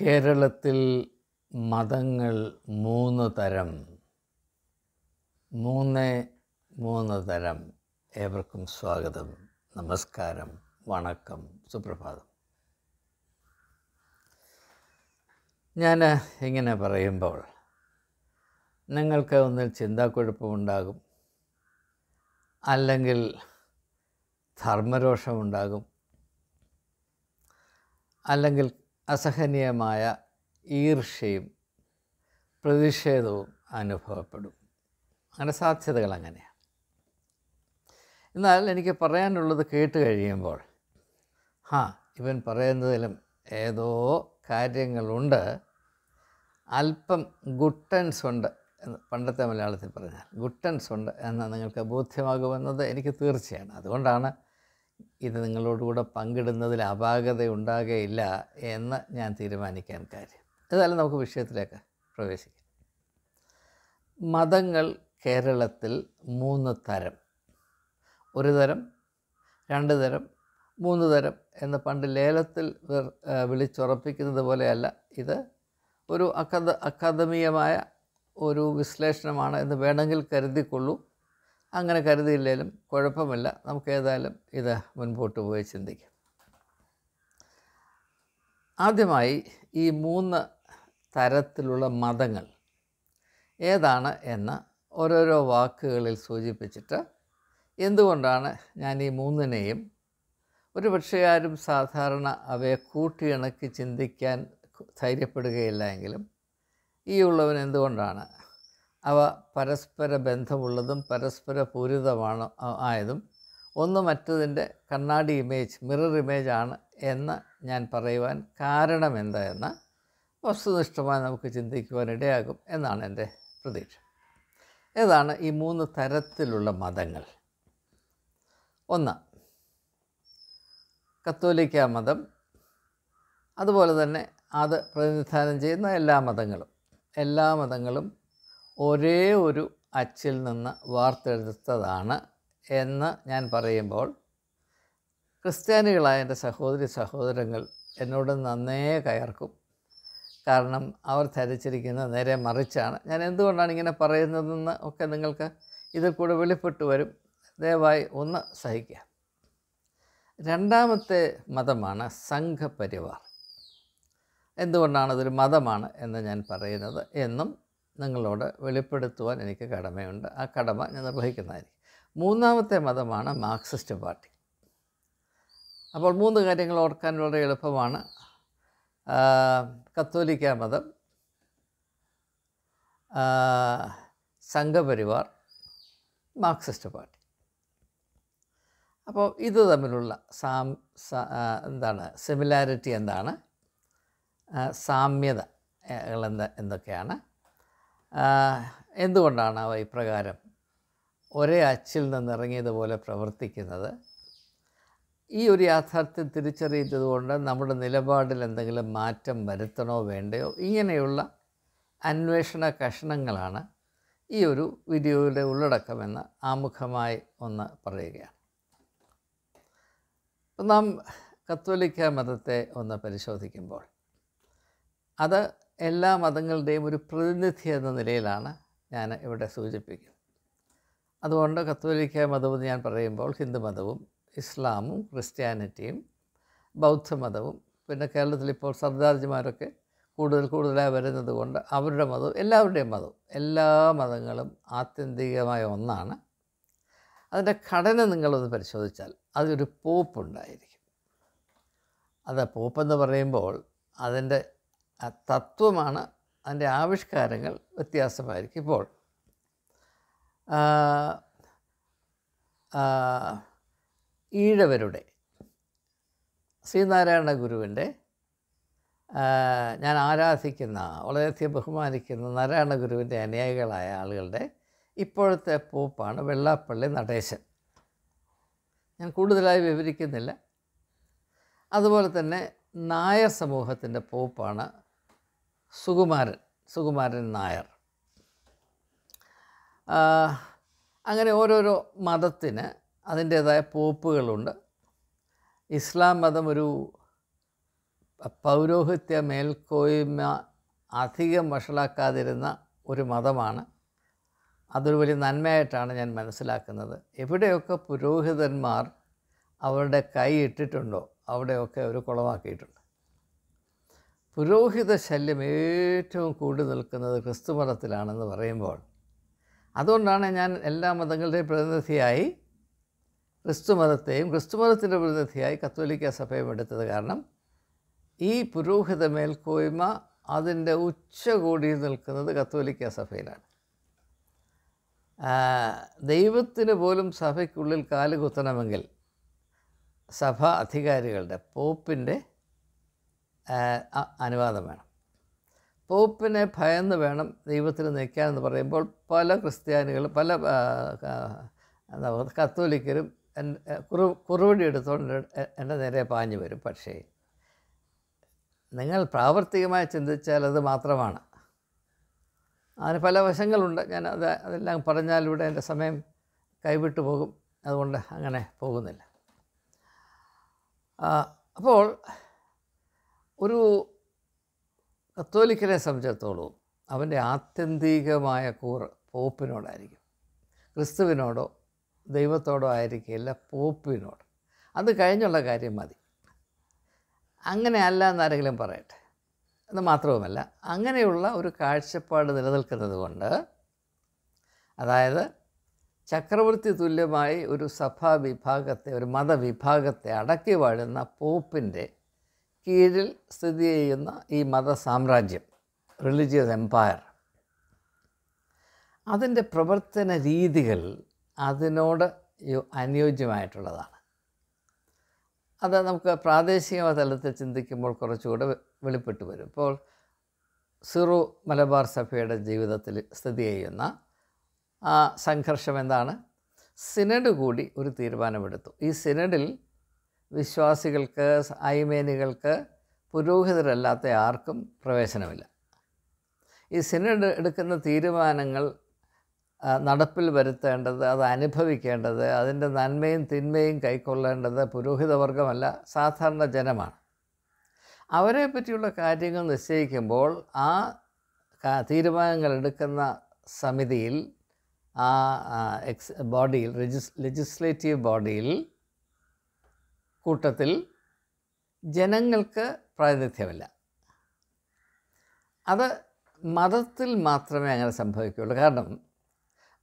കേരളത്തിൽ മതങ്ങൾ മൂന്ന് തരം. മൂന്ന് മൂന്ന് തരം. ഏവർക്കും സ്വാഗതം. നമസ്കാരം. വണക്കം. സുപ്രഭാതം. ഞാൻ ഇങ്ങനെ പറയുമ്പോൾ നിങ്ങൾക്ക് ഒന്നിൽ ചിന്താക്കുഴപ്പമുണ്ടാകും. അല്ലെങ്കിൽ ധർമ്മരോഷമുണ്ടാകും. അല്ലെങ്കിൽ അസഹനീയമായ ഈർഷ്യയും പ്രതിഷേധവും അനുഭവപ്പെടും. അങ്ങനെ സാധ്യതകൾ അങ്ങനെയാണ് എന്നാൽ എനിക്ക് പറയാനുള്ളത് കേട്ട് കഴിയുമ്പോൾ ഹാ ഇവൻ പറയുന്നതിലും ഏതോ കാര്യങ്ങളുണ്ട്. അല്പം ഗുട്ടൻസ് ഉണ്ട് എന്ന് പണ്ടത്തെ മലയാളത്തിൽ പറഞ്ഞാൽ ഗുട്ടൻസ് ഉണ്ട് എന്ന് നിങ്ങൾക്ക് ബോധ്യമാകുമെന്നത് എനിക്ക് തീർച്ചയാണ്. അതുകൊണ്ടാണ് ഇത് നിങ്ങളോടുകൂടെ പങ്കിടുന്നതിൽ അപാകത ഉണ്ടാകുകയില്ല എന്ന് ഞാൻ തീരുമാനിക്കാൻ കാര്യം. ഏതായാലും നമുക്ക് വിഷയത്തിലേക്ക് പ്രവേശിക്കാം. മതങ്ങൾ കേരളത്തിൽ മൂന്ന് തരം. ഒരു തരം രണ്ട് തരം മൂന്ന് തരം എന്ന് പണ്ട് ലേലത്തിൽ വിളിച്ചുറപ്പിക്കുന്നത് പോലെയല്ല. ഇത് ഒരു അക്കാദ അക്കാദമീയമായ ഒരു വിശ്ലേഷണമാണ് എന്ന് വേണമെങ്കിൽ കരുതിക്കൊള്ളൂ. അങ്ങനെ കരുതിയില്ലേലും കുഴപ്പമില്ല. നമുക്ക് ഏതായാലും ഇത് മുൻപോട്ട് പോയി ചിന്തിക്കാം. ആദ്യമായി ഈ മൂന്ന് തരത്തിലുള്ള മതങ്ങൾ ഏതാണ് എന്ന് ഓരോരോ വാക്കുകളിൽ സൂചിപ്പിച്ചിട്ട് എന്തുകൊണ്ടാണ് ഞാൻ ഈ മൂന്നിനെയും ഒരു പക്ഷേ ആരും സാധാരണ അവയെ കൂട്ടിയിണക്കി ചിന്തിക്കാൻ ധൈര്യപ്പെടുകയില്ല എങ്കിലും ഈ ഉള്ളവൻ എന്തുകൊണ്ടാണ് അവ പരസ്പര ബന്ധമുള്ളതും പരസ്പര പൂരിതമാണ് ആയതും ഒന്ന് മറ്റതിന്റെ കണ്ണാടി ഇമേജ് മിറർ ഇമേജ് ആണ് എന്ന് ഞാൻ പറയുവാൻ കാരണം എന്താ എന്ന് വസ്തുനിഷ്ഠമായി നമുക്ക് ചിന്തിക്കുവാനിടയാകും എന്നാണ് എന്റെ പ്രതീക്ഷ. ഏതാണ് ഈ മൂന്ന് തരത്തിലുള്ള മതങ്ങൾ? ഒന്ന് കത്തോലിക്ക മതം അതുപോലെ തന്നെ അത് പ്രതിനിധാനം ചെയ്യുന്ന എല്ലാ മതങ്ങളും എല്ലാ മതങ്ങളും ഒരേ ഒരു അച്ചിൽ നിന്ന് വാർത്തെടുത്തതാണ് എന്ന് ഞാൻ പറയുമ്പോൾ ക്രിസ്ത്യാനികളായ എന്റെ സഹോദരി സഹോദരങ്ങൾ എന്നോട് നന്നേ കയർക്കും. കാരണം അവർ ധരിച്ചിരിക്കുന്നത് നേരെ മറിച്ചാണ്. ഞാൻ എന്തുകൊണ്ടാണ് ഇങ്ങനെ പറയുന്നതെന്ന് ഒക്കെ നിങ്ങൾക്ക് ഇതിൽ കൂടെ വെളിപ്പെട്ട് വരും. ദയവായി ഒന്ന് സഹിക്കുക. രണ്ടാമത്തെ മതമാണ് സംഘപരിവാർ. എന്തുകൊണ്ടാണ് അതൊരു മതമാണ് എന്ന് ഞാൻ പറയുന്നത്? എന്നും നിങ്ങളോട് വെളിപ്പെടുത്തുവാൻ എനിക്ക് കടമയുണ്ട്. ആ കടമ ഞാൻ നിർവഹിക്കുന്നതായിരിക്കും. മൂന്നാമത്തെ മതമാണ് മാർക്സിസ്റ്റ് പാർട്ടി. അപ്പോൾ മൂന്ന് കാര്യങ്ങൾ ഓർക്കാൻ വളരെ എളുപ്പമാണ്. കത്തോലിക്ക മതം സംഘപരിവാർ മാർക്സിസ്റ്റ് പാർട്ടി. അപ്പോൾ ഇത് തമ്മിലുള്ള സാം എന്താണ് സിമിലാരിറ്റി എന്താണ്? സാമ്യത എന്താ എന്തൊക്കെയാണ്? എന്തുകൊണ്ടാണ് അവ ഇപ്രകാരം ഒരേ അച്ചിൽ നിന്നിറങ്ങിയതുപോലെ പ്രവർത്തിക്കുന്നത്? ഈ ഒരു യാഥാർത്ഥ്യം തിരിച്ചറിയുന്നതുകൊണ്ട് നമ്മുടെ നിലപാടിൽ എന്തെങ്കിലും മാറ്റം വരുത്തണോ വേണ്ടയോ? ഇങ്ങനെയുള്ള അന്വേഷണ കഷണങ്ങളാണ് ഈ ഒരു വീഡിയോയുടെ ഉള്ളടക്കമെന്ന് ആമുഖമായി ഒന്ന് പറയുകയാണ്. നാം കത്തോലിക്ക മതത്തെ ഒന്ന് പരിശോധിക്കുമ്പോൾ അത് എല്ലാ മതങ്ങളുടെയും ഒരു പ്രതിനിധി എന്ന നിലയിലാണ് ഞാൻ ഇവിടെ സൂചിപ്പിക്കുന്നത്. അതുകൊണ്ട് കത്തോലിക്ക മതമെന്ന് ഞാൻ പറയുമ്പോൾ ഹിന്ദു മതവും ഇസ്ലാമും ക്രിസ്ത്യാനിറ്റിയും ബൗദ്ധമതവും പിന്നെ കേരളത്തിൽ ഇപ്പോൾ സർദാർജിമാരൊക്കെ കൂടുതൽ കൂടുതലായി വരുന്നത് കൊണ്ട് അവരുടെ മതവും എല്ലാവരുടെയും മതവും എല്ലാ മതങ്ങളും ആത്യന്തികമായ ഒന്നാണ്. അതിന്റെ ഘടന നിങ്ങളൊന്ന് പരിശോധിച്ചാൽ അതിലൊരു പോപ്പ് ഉണ്ടായിരിക്കും അത് പോപ്പെന്ന് പറയുമ്പോൾ അതിന്റെ ആ തത്വമാണ് അതിന്റെ ആവിഷ്കാരങ്ങൾ വ്യത്യാസമായിരിക്കും ഇപ്പോൾ. ഈഴവരുടെ ശ്രീനാരായണ ഗുരുവിന്റെ ഞാൻ ആരാധിക്കുന്ന വളരെയധികം ബഹുമാനിക്കുന്ന നാരായണ ഗുരുവിന്റെ അനുയായികളായ ആളുകളുടെ ഇപ്പോഴത്തെ പോപ്പാണ് വെള്ളാപ്പള്ളി നടേശൻ. ഞാൻ കൂടുതലായി വിവരിക്കുന്നില്ല. അതുപോലെ തന്നെ നായർ സമൂഹത്തിന്റെ പോപ്പാണ് സുകുമാരൻ സുകുമാരൻ നായർ. അങ്ങനെ ഓരോരോ മതത്തിന് അതിന്റേതായ പോപ്പുകളുണ്ട്. ഇസ്ലാം മതം ഒരു പൗരോഹിത്യ മേൽക്കോയ്മ അധികം വഷളാക്കാതിരുന്ന ഒരു മതമാണ്. അതൊരു വലിയ നന്മയായിട്ടാണ് ഞാൻ മനസ്സിലാക്കുന്നത്. എവിടെയൊക്കെ പുരോഹിതന്മാർ അവരുടെ കൈ ഇട്ടിട്ടുണ്ടോ അവിടെയൊക്കെ അവർ കുളമാക്കിയിട്ടുണ്ട്. പുരോഹിത ശല്യം ഏറ്റവും കൂടി നിൽക്കുന്നത് ക്രിസ്തു മതത്തിലാണെന്ന് പറയുമ്പോൾ. അതുകൊണ്ടാണ് ഞാൻ എല്ലാ മതങ്ങളുടെയും പ്രതിനിധിയായി ക്രിസ്തു മതത്തെയും ക്രിസ്തു മതത്തിന്റെ പ്രതിനിധിയായി കത്തോലിക്ക സഭയും എടുത്തത് കാരണം ഈ പുരോഹിത മേൽക്കോയ്മ അതിന്റെ ഉച്ചകോടിയിൽ നിൽക്കുന്നത് കത്തോലിക്ക സഭയിലാണ്. ദൈവത്തിന് പോലും സഭയ്ക്കുള്ളിൽ കാലുകുത്തണമെങ്കിൽ സഭ അധികാരികളുടെ പോപ്പിന്റെ അനുവാദം വേണം. പോപ്പിനെ ഭയന്ന് വേണം ദൈവത്തിന് നിൽക്കാനെന്ന് പറയുമ്പോൾ പല ക്രിസ്ത്യാനികളും പല എന്താ കത്തോലിക്കരും കുറു കുറുവടി എടുത്തുകൊണ്ട് എന്റെ നേരെ പാഞ്ഞു വരും. പക്ഷേ നിങ്ങൾ പ്രാവർത്തികമായി ചിന്തിച്ചാൽ അത് മാത്രമാണ്. അതിന് പല വശങ്ങളുണ്ട്. ഞാൻ അത് അതെല്ലാം പറഞ്ഞാൽ ഇവിടെ എന്റെ സമയം കൈവിട്ടു പോകും. അതുകൊണ്ട് അങ്ങനെ പോകുന്നില്ല. അപ്പോൾ ഒരു കത്തോലിക്കനെ സംബന്ധിച്ചിടത്തോളം അവന്റെ ആത്യന്തികമായ കൂറ് പോപ്പിനോടായിരിക്കും. ക്രിസ്തുവിനോടോ ദൈവത്തോടോ ആയിരിക്കില്ല പോപ്പിനോട്. അത് കഴിഞ്ഞുള്ള കാര്യം മതി. അങ്ങനെ അല്ല എന്നാരെങ്കിലും പറയട്ടെ. എന്ന് മാത്രവുമല്ല അങ്ങനെയുള്ള ഒരു കാഴ്ചപ്പാട് നിലനിൽക്കുന്നത് കൊണ്ട് അതായത് ചക്രവർത്തി തുല്യമായി ഒരു സഭാ വിഭാഗത്തെ ഒരു മതവിഭാഗത്തെ അടക്കി വാഴുന്ന പോപ്പിന്റെ കീഴിൽ സ്ഥിതി ചെയ്യുന്ന ഈ മത സാമ്രാജ്യം റിലീജിയസ് എംപയർ അതിന്റെ പ്രവർത്തന രീതികൾ അതിനോട് അനുയോജ്യമായിട്ടുള്ളതാണ്. അത് നമുക്ക് പ്രാദേശിക തലത്തിൽ ചിന്തിക്കുമ്പോൾ കുറച്ചുകൂടെ വെളിപ്പെട്ട് വരും. ഇപ്പോൾ സിറു മലബാർ സഭയുടെ ജീവിതത്തിൽ സ്ഥിതി ചെയ്യുന്ന ആ സംഘർഷം എന്താണ്? സിനഡ് കൂടി ഒരു തീരുമാനമെടുത്തു. ഈ സിനഡിൽ വിശ്വാസികൾക്ക് അയ്മേനികൾക്ക് പുരോഹിതരല്ലാത്ത ആർക്കും പ്രവേശനമില്ല. ഈ സിനഡ് എടുക്കുന്ന തീരുമാനങ്ങൾ നടപ്പിൽ വരുത്തേണ്ടത് അത് അനുഭവിക്കേണ്ടത് അതിന്റെ നന്മയും തിന്മയും കൈക്കൊള്ളേണ്ടത് പുരോഹിതവർഗമല്ല സാധാരണ ജനമാണ്. അവരെ പറ്റിയുള്ള കാര്യങ്ങൾ നിശ്ചയിക്കുമ്പോൾ ആ തീരുമാനങ്ങൾ എടുക്കുന്ന സമിതിയിൽ ആ എക്സ് ബോഡിയിൽ ലെജിസ് ലെജിസ്ലേറ്റീവ് ബോഡിയിൽ കൂട്ടത്തിൽ ജനങ്ങൾക്ക് പ്രാതിനിധ്യമില്ല. അത് മതത്തിൽ മാത്രമേ അങ്ങനെ സംഭവിക്കുകയുള്ളൂ. കാരണം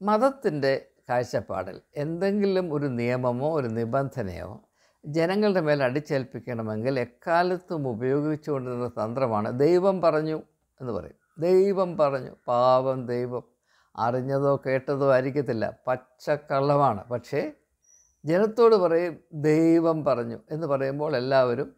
മതത്തിന്റെ കാഴ്ചപ്പാടിൽ എന്തെങ്കിലും ഒരു നിയമമോ ഒരു നിബന്ധനയോ ജനങ്ങളുടെ മേൽ അടിച്ചേൽപ്പിക്കണമെങ്കിൽ എക്കാലത്തും ഉപയോഗിച്ചുകൊണ്ടിരുന്ന തന്ത്രമാണ് ദൈവം പറഞ്ഞു എന്ന് പറയും. ദൈവം പറഞ്ഞു. പാവം ദൈവം. അറിഞ്ഞതോ കേട്ടതോ ആയിരിക്കത്തില്ല. പച്ചക്കള്ളമാണ്. പക്ഷേ ജനത്തോട് പറയും ദൈവം പറഞ്ഞു എന്ന് പറയുമ്പോൾ എല്ലാവരും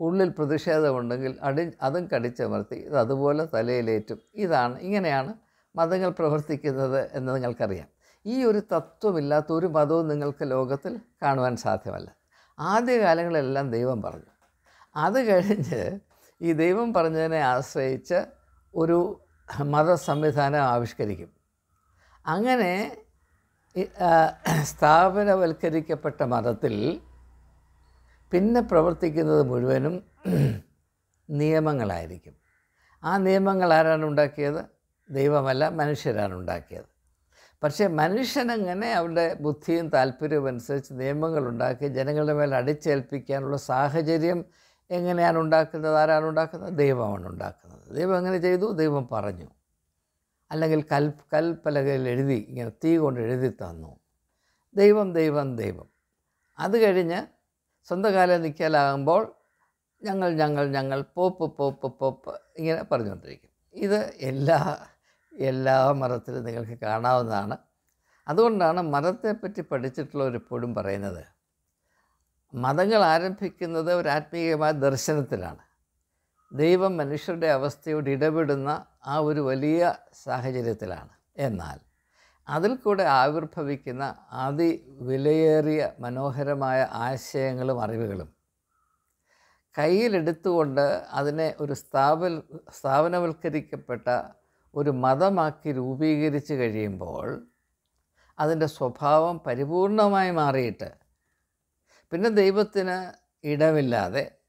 ഉള്ളിൽ പ്രതിഷേധമുണ്ടെങ്കിൽ അടി അതും കടിച്ചമർത്തി ഇത് അതുപോലെ തലയിലേറ്റും. ഇതാണ് ഇങ്ങനെയാണ് മതങ്ങൾ പ്രവർത്തിക്കുന്നത് എന്ന് നിങ്ങൾക്കറിയാം. ഈ ഒരു തത്വമില്ലാത്ത ഒരു മതവും നിങ്ങൾക്ക് ലോകത്തിൽ കാണുവാൻ സാധ്യമല്ല. ആദ്യകാലങ്ങളിലെല്ലാം ദൈവം പറഞ്ഞു. അത് കഴിഞ്ഞ് ഈ ദൈവം പറഞ്ഞതിനെ ആശ്രയിച്ച് ഒരു മത സംവിധാനം ആവിഷ്കരിക്കും. അങ്ങനെ സ്ഥാപനവൽക്കരിക്കപ്പെട്ട മതത്തിൽ പിന്നെ പ്രവർത്തിക്കുന്നത് മുഴുവനും നിയമങ്ങളായിരിക്കും. ആ നിയമങ്ങൾ ആരാണ് ഉണ്ടാക്കിയത്? ദൈവമല്ല മനുഷ്യരാണ് ഉണ്ടാക്കിയത്. പക്ഷേ മനുഷ്യനങ്ങനെ അവരുടെ ബുദ്ധിയും താല്പര്യവും അനുസരിച്ച് നിയമങ്ങൾ ഉണ്ടാക്കി ജനങ്ങളുടെ മേൽ അടിച്ചേൽപ്പിക്കാനുള്ള സാഹചര്യം എങ്ങനെയാണ് ഉണ്ടാക്കുന്നത്? ആരാണ് ഉണ്ടാക്കുന്നത്? ദൈവമാണ് ഉണ്ടാക്കുന്നത്. ദൈവം എങ്ങനെ ചെയ്തു ദൈവം പറഞ്ഞു. അല്ലെങ്കിൽ കൽ കൽപ്പലകയിൽ എഴുതി ഇങ്ങനെ തീ കൊണ്ട് എഴുതി തന്നു. ദൈവം ദൈവം ദൈവം. അത് കഴിഞ്ഞ് സ്വന്തം കാലം നിൽക്കലാകുമ്പോൾ ഞങ്ങൾ ഞങ്ങൾ ഞങ്ങൾ പോപ്പ് പോപ്പ് പോപ്പ് ഇങ്ങനെ പറഞ്ഞുകൊണ്ടിരിക്കും. ഇത് എല്ലാ എല്ലാ മതത്തിലും നിങ്ങൾക്ക് കാണാവുന്നതാണ്. അതുകൊണ്ടാണ് മതത്തെപ്പറ്റി പഠിച്ചിട്ടുള്ളവർ എപ്പോഴും പറയുന്നത്. മതങ്ങൾ ആരംഭിക്കുന്നത് ഒരു ആത്മീയമായ ദർശനത്തിലാണ്. ദൈവം മനുഷ്യരുടെ അവസ്ഥയോട് ഇടപെടുന്ന ആ ഒരു വലിയ സാഹചര്യത്തിലാണ്. എന്നാൽ അതിൽ കൂടെ ആവിർഭവിക്കുന്ന അതി വിലയേറിയ മനോഹരമായ ആശയങ്ങളും അറിവുകളും കയ്യിലെടുത്തുകൊണ്ട് അതിനെ ഒരു സ്ഥാപൽ സ്ഥാപനവൽക്കരിക്കപ്പെട്ട ഒരു മതമാക്കി രൂപീകരിച്ച് കഴിയുമ്പോൾ അതിന്റെ സ്വഭാവം പരിപൂർണമായി മാറിയിട്ട് പിന്നെ ദൈവത്തിന് ഇടമില്ലാതെ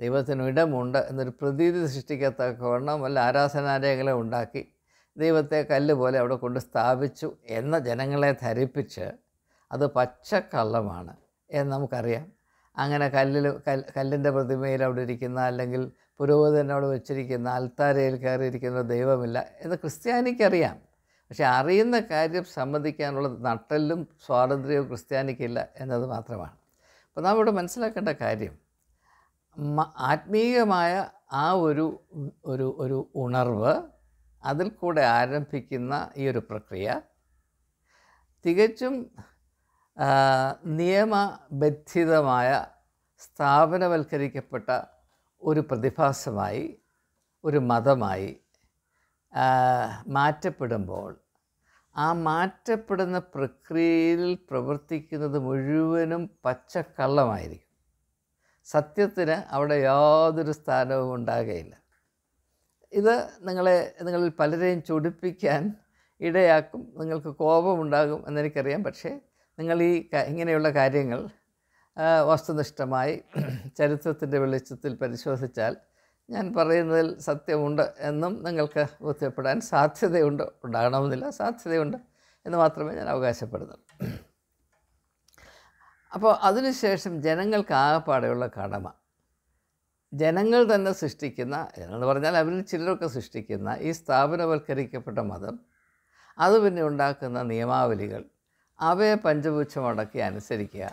ദൈവത്തിന് ഇടമുണ്ട് എന്നൊരു പ്രതീതി സൃഷ്ടിക്കത്തക്കവണ്ണം വല്ല ആരാധനാലയങ്ങളെ ഉണ്ടാക്കി ദൈവത്തെ കല്ല് പോലെ അവിടെ കൊണ്ട് സ്ഥാപിച്ചു എന്ന ജനങ്ങളെ ധരിപ്പിച്ച് അത് പച്ചക്കള്ളമാണ് എന്ന് നമുക്കറിയാം. അങ്ങനെ കല്ലിൽ കല്ലിന്റെ പ്രതിമയിൽ അവിടെ ഇരിക്കുന്ന അല്ലെങ്കിൽ പുരോഹിതൻ അവിടെ വെച്ചിരിക്കുന്ന അൽത്താരയിൽ കയറിയിരിക്കുന്ന ദൈവമില്ല എന്ന് ക്രിസ്ത്യാനിക്കറിയാം. പക്ഷെ അറിയുന്ന കാര്യം സമ്മതിക്കാനുള്ള നട്ടലും സ്വാതന്ത്ര്യവും ക്രിസ്ത്യാനിക്കില്ല എന്നത് മാത്രമാണ്. അപ്പോൾ നാം ഇവിടെ മനസ്സിലാക്കേണ്ട കാര്യം ആത്മീയമായ ആ ഒരു ഒരു ഒരു ഉണർവ് അതിൽ കൂടെ ആരംഭിക്കുന്ന ഈ ഒരു പ്രക്രിയ. തികച്ചും നിയമബദ്ധിതമായ സ്ഥാപനവൽക്കരിക്കപ്പെട്ട ഒരു പ്രതിഭാസമായി ഒരു മതമായി മാറ്റപ്പെടുമ്പോൾ ആ മാറ്റപ്പെടുന്ന പ്രക്രിയയിൽ പ്രവർത്തിക്കുന്നത് മുഴുവനും പച്ചക്കള്ളമായിരിക്കും. സത്യത്തിന് അവിടെ യാതൊരു സ്ഥാനവും ഉണ്ടാകുകയില്ല ഇത് നിങ്ങളെ നിങ്ങളിൽ പലരെയും ചൊടിപ്പിക്കാൻ ഇടയാക്കും നിങ്ങൾക്ക് കോപമുണ്ടാകും എന്നെനിക്കറിയാം. പക്ഷേ നിങ്ങൾ ഈ ഇങ്ങനെയുള്ള കാര്യങ്ങൾ വസ്തുനിഷ്ഠമായി ചരിത്രത്തിന്റെ വെളിച്ചത്തിൽ പരിശോധിച്ചാൽ ഞാൻ പറയുന്നതിൽ സത്യമുണ്ട് എന്നും നിങ്ങൾക്ക് ബോധ്യപ്പെടാൻ സാധ്യതയുണ്ട് ഉണ്ടാകണമെന്നില്ല സാധ്യതയുണ്ട് എന്ന് മാത്രമേ ഞാൻ അവകാശപ്പെടുന്നുള്ളൂ. അപ്പോൾ അതിനുശേഷം ജനങ്ങൾക്ക് ആകെപ്പാടെയുള്ള കടമ. ജനങ്ങൾ തന്നെ സൃഷ്ടിക്കുന്ന എന്ന് പറഞ്ഞാൽ അവരിൽ ചിലരൊക്കെ സൃഷ്ടിക്കുന്ന ഈ സ്ഥാപനവൽക്കരിക്കപ്പെട്ട മതം അത് പിന്നെ ഉണ്ടാക്കുന്ന നിയമാവലികൾ അവയെ പഞ്ചപുച്ഛമടക്കി അനുസരിക്കുക.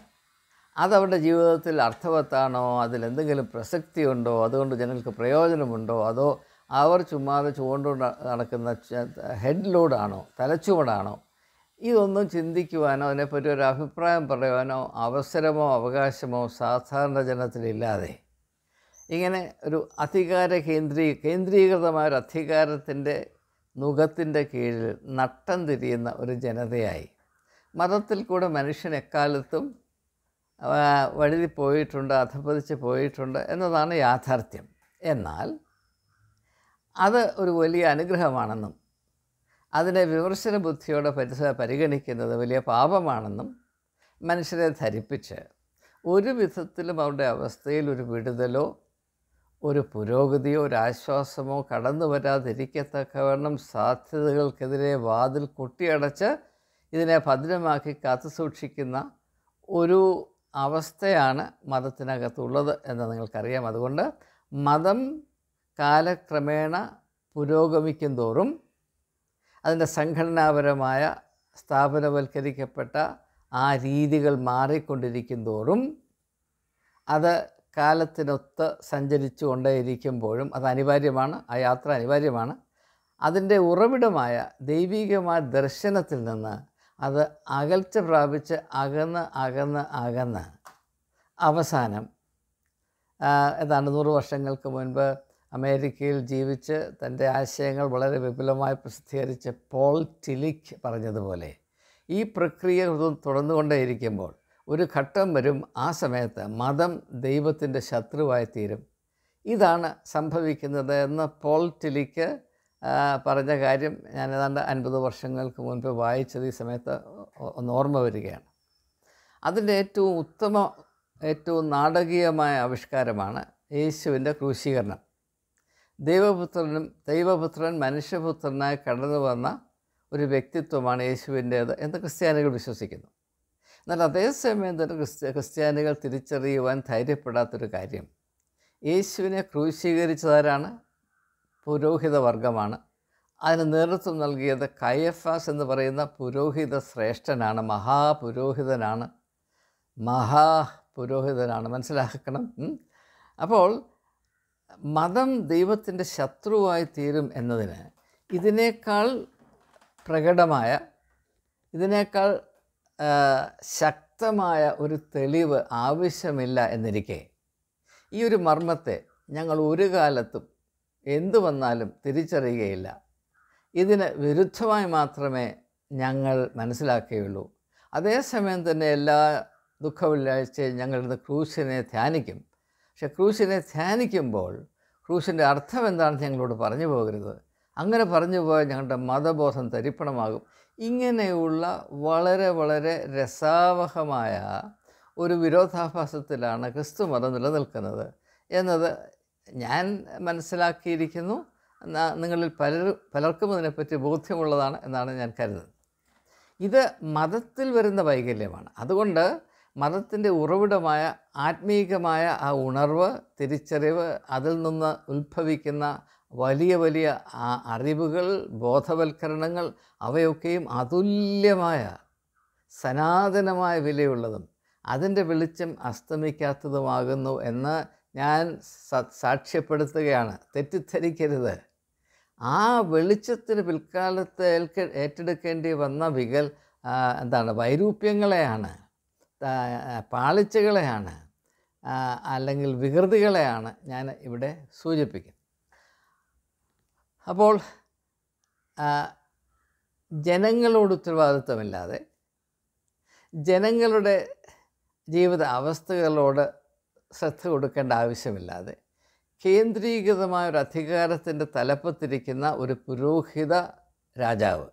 അതവരുടെ ജീവിതത്തിൽ അർത്ഥവത്താണോ അതിലെന്തെങ്കിലും പ്രസക്തിയുണ്ടോ അതുകൊണ്ട് ജനങ്ങൾക്ക് പ്രയോജനമുണ്ടോ അതോ അവർ ചുമ്മാതെ ചുവണ്ടുകൊണ്ട് നടക്കുന്ന ഹെഡ് ലോഡാണോ തലച്ചുവടാണോ ഇതൊന്നും ചിന്തിക്കുവാനോ അതിനെപ്പറ്റി ഒരു അഭിപ്രായം പറയുവാനോ അവസരമോ അവകാശമോ സാധാരണ ജനത്തിലില്ലാതെ. ഇങ്ങനെ ഒരു അധികാര കേന്ദ്രീ കേന്ദ്രീകൃതമായ ഒരു അധികാരത്തിന്റെ നുഖത്തിന്റെ കീഴിൽ നട്ടം തിരിയുന്ന ഒരു ജനതയായി. മതത്തിൽ കൂടെ മനുഷ്യൻ എക്കാലത്തും വഴുതി പോയിട്ടുണ്ട് അധപ്പതിച്ച് പോയിട്ടുണ്ട് എന്നതാണ് യാഥാർത്ഥ്യം. എന്നാൽ അത് ഒരു വലിയ അനുഗ്രഹമാണെന്നും അതിനെ വിമർശന ബുദ്ധിയോടെ പരിസ പരിഗണിക്കുന്നത് വലിയ പാപമാണെന്നും മനുഷ്യരെ ധരിപ്പിച്ച് ഒരു വിധത്തിലും അവരുടെ അവസ്ഥയിൽ ഒരു വിടുതലോ ഒരു പുരോഗതിയോ ഒരു ആശ്വാസമോ കടന്നു വരാതിരിക്കത്തക്കവണ്ണം സാധ്യതകൾക്കെതിരെ വാതിൽ കൊട്ടിയടച്ച് ഇതിനെ ഭദ്രമാക്കി കാത്തു സൂക്ഷിക്കുന്ന ഒരു അവസ്ഥയാണ് മതത്തിനകത്തുള്ളത് എന്ന് നിങ്ങൾക്കറിയാം. അതുകൊണ്ട് മതം കാലക്രമേണ പുരോഗമിക്കും തോറും അതിന്റെ സംഘടനാപരമായ സ്ഥാപനവൽക്കരിക്കപ്പെട്ട ആ രീതികൾ മാറിക്കൊണ്ടിരിക്കും തോറും അത് കാലത്തിനൊത്ത് സഞ്ചരിച്ചു കൊണ്ടേയിരിക്കുമ്പോഴും അത് അനിവാര്യമാണ് ആ യാത്ര അനിവാര്യമാണ്. അതിന്റെ ഉറവിടമായ ദൈവികമായ ദർശനത്തിൽ നിന്ന് അത് അകൽച്ച പ്രാപിച്ച് അകന്ന് അകന്ന് അകന്ന് അവസാനം ഏതാണ്ട് നൂറ് വർഷങ്ങൾക്ക് മുൻപ് അമേരിക്കയിൽ ജീവിച്ച് തന്റെ ആശയങ്ങൾ വളരെ വിപുലമായി പ്രസിദ്ധീകരിച്ച പോൾ ടിലിക് പറഞ്ഞതുപോലെ ഈ പ്രക്രിയ തുട- തുടർന്നുകൊണ്ടേയിരിക്കുമ്പോൾ ഒരു ഘട്ടം വരും ആ സമയത്ത് മതം ദൈവത്തിന്റെ ശത്രുവായി തീരും ഇതാണ് സംഭവിക്കുന്നത് എന്ന് പോൾ ടിലിക്ക് പറഞ്ഞ കാര്യം ഞാൻ ഏതാണ്ട് അൻപത് വർഷങ്ങൾക്ക് മുൻപ് വായിച്ചത് ഈ സമയത്ത് ഒന്ന് ഓർമ്മ വരികയാണ്. അതിന്റെ ഏറ്റവും ഉത്തമ ഏറ്റവും നാടകീയമായ ആവിഷ്കാരമാണ് യേശുവിന്റെ ക്രൂശീകരണം. ദൈവപുത്രനും ദൈവപുത്രൻ മനുഷ്യപുത്രനായി കടന്നു വന്ന ഒരു വ്യക്തിത്വമാണ് യേശുവിന്റേത് എന്ന് ക്രിസ്ത്യാനികൾ വിശ്വസിക്കുന്നു. എന്നാൽ അതേസമയം തന്നെ ക്രിസ്ത്യ ക്രിസ്ത്യാനികൾ തിരിച്ചറിയുവാൻ ധൈര്യപ്പെടാത്തൊരു കാര്യം. യേശുവിനെ ക്രൂശീകരിച്ചതാരാണ്? പുരോഹിത വർഗമാണ്. അതിന് നേതൃത്വം നൽകിയത് കയഫാസ് എന്ന് പറയുന്ന പുരോഹിത ശ്രേഷ്ഠനാണ് മഹാപുരോഹിതനാണ്. മഹാപുരോഹിതനാണ്. മനസ്സിലാക്കണം. അപ്പോൾ മതം ദൈവത്തിന്റെ ശത്രുവായി തീരും എന്നതിന് ഇതിനേക്കാൾ പ്രകടമായ ഇതിനേക്കാൾ ശക്തമായ ഒരു തെളിവ് ആവശ്യമില്ല എന്നിരിക്കെ ഈ ഒരു മർമ്മത്തെ ഞങ്ങൾ ഒരു കാലത്തും എന്തു വന്നാലും തിരിച്ചറിയുകയില്ല. ഇതിന് വിരുദ്ധമായി മാത്രമേ ഞങ്ങൾ മനസ്സിലാക്കുകയുള്ളൂ. അതേസമയം തന്നെ എല്ലാ ദുഃഖവെള്ളിയാഴ്ചയും ഞങ്ങൾ ഇന്ന് ക്രൂശിനെ ധ്യാനിക്കും. പക്ഷെ ക്രൂശിനെ ധ്യാനിക്കുമ്പോൾ ക്രൂശിന്റെ അർത്ഥം എന്താണെന്ന് ഞങ്ങളോട് പറഞ്ഞു പോകരുത്. അങ്ങനെ പറഞ്ഞു പോയാൽ ഞങ്ങളുടെ മതബോധം തരിപ്പണമാകും. ഇങ്ങനെയുള്ള വളരെ വളരെ രസാവഹമായ ഒരു വിരോധാഭാസത്തിലാണ് ക്രിസ്തു മതം നിലനിൽക്കുന്നത് എന്നത് ഞാൻ മനസ്സിലാക്കിയിരിക്കുന്നു. നിങ്ങളിൽ പലരും പലർക്കും അതിനെപ്പറ്റി ബോധ്യമുള്ളതാണ് എന്നാണ് ഞാൻ കരുതുന്നത്. ഇത് മതത്തിൽ വരുന്ന വൈകല്യമാണ്. അതുകൊണ്ട് മതത്തിന്റെ ഉറവിടമായ ആത്മീകമായ ആ ഉണർവ് തിരിച്ചറിവ് അതിൽ നിന്ന് ഉത്ഭവിക്കുന്ന വലിയ വലിയ ആ അറിവുകൾ ബോധവൽക്കരണങ്ങൾ അവയൊക്കെയും അതുല്യമായ സനാതനമായ വിലയുള്ളതും അതിന്റെ വെളിച്ചം അസ്തമിക്കാത്തതുമാകുന്നു എന്ന് ഞാൻ സാക്ഷ്യപ്പെടുത്തുകയാണ്. തെറ്റിദ്ധരിക്കരുത്. ആ വെളിച്ചത്തിന് പിൽക്കാലത്ത് ഏൽക്ക ഏറ്റെടുക്കേണ്ടി വന്ന വികൽ എന്താണ് വൈരൂപ്യങ്ങളെയാണ്. പാളിച്ചകളെയാണ് അല്ലെങ്കിൽ വികൃതികളെയാണ് ഞാൻ ഇവിടെ സൂചിപ്പിക്കുന്നത്. അപ്പോൾ ജനങ്ങളോട് ഉത്തരവാദിത്വമില്ലാതെ ജനങ്ങളുടെ ജീവിത അവസ്ഥകളോട് ശ്രദ്ധ കൊടുക്കേണ്ട ആവശ്യമില്ലാതെ കേന്ദ്രീകൃതമായ ഒരു അധികാരത്തിന്റെ തലപ്പത്തിരിക്കുന്ന ഒരു പുരോഹിത രാജാവ്